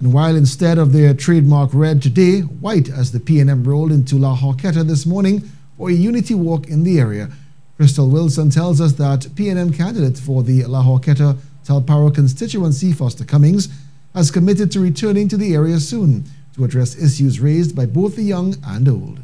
And while instead of their trademark red today, white as the PNM rolled into La Horquetta this morning for a unity walk in the area, Khrystal Wilson tells us that PNM candidate for the La Horquetta Talparo constituency, Foster Cummings, has committed to returning to the area soon to address issues raised by both the young and old.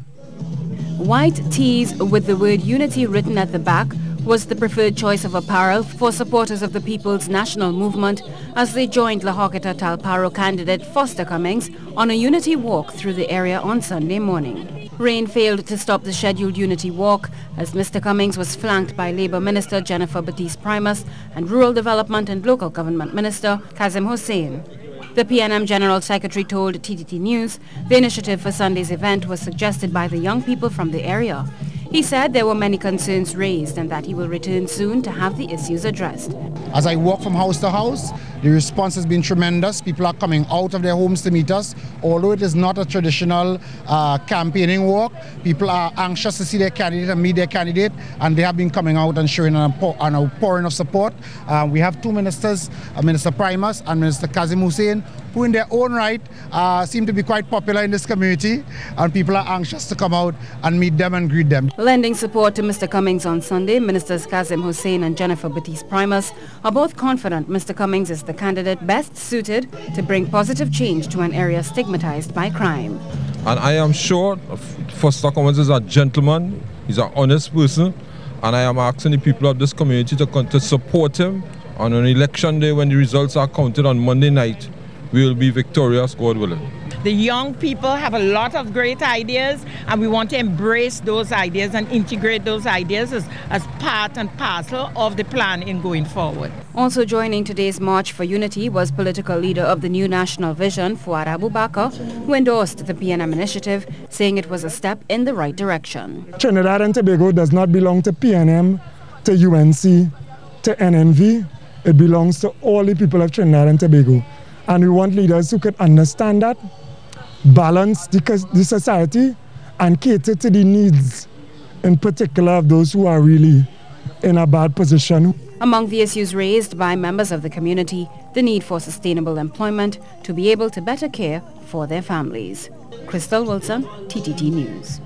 White tees with the word unity written at the back was the preferred choice of apparel for supporters of the People's National Movement as they joined La Horquetta Talparo candidate Foster Cummings on a unity walk through the area on Sunday morning. Rain failed to stop the scheduled unity walk as Mr. Cummings was flanked by Labour Minister Jennifer Baptiste Primus and Rural Development and Local Government Minister Kazim Hosein. The PNM General Secretary told TTT News the initiative for Sunday's event was suggested by the young people from the area he said there were many concerns raised and that he will return soon to have the issues addressed. As I walk from house to house, the response has been tremendous. People are coming out of their homes to meet us. Although it is not a traditional uh, campaigning walk, people are anxious to see their candidate and meet their candidate, and they have been coming out and showing an, an outpouring of support. Uh, we have two ministers, uh, Minister Primus and Minister Kazim Hosein, who in their own right uh, seem to be quite popular in this community and people are anxious to come out and meet them and greet them. Lending support to Mr. Cummings on Sunday, Ministers Kazim Hosein and Jennifer Baptiste Primus are both confident Mr. Cummings is the candidate best suited to bring positive change to an area stigmatized by crime. And I am sure Foster Cummings is a gentleman, he's an honest person, and I am asking the people of this community to, to support him on an election day when the results are counted on Monday night we will be victorious, God willing. The young people have a lot of great ideas, and we want to embrace those ideas and integrate those ideas as, as part and parcel of the plan in going forward. Also joining today's March for Unity was political leader of the New National Vision, Fuad Abubakar, who endorsed the PNM initiative, saying it was a step in the right direction. Trinidad and Tobago does not belong to PNM, to UNC, to NNV. It belongs to all the people of Trinidad and Tobago. And we want leaders who can understand that, balance the, the society, and cater to the needs, in particular of those who are really in a bad position. Among the issues raised by members of the community, the need for sustainable employment to be able to better care for their families. Khrystal Wilson, TTT News.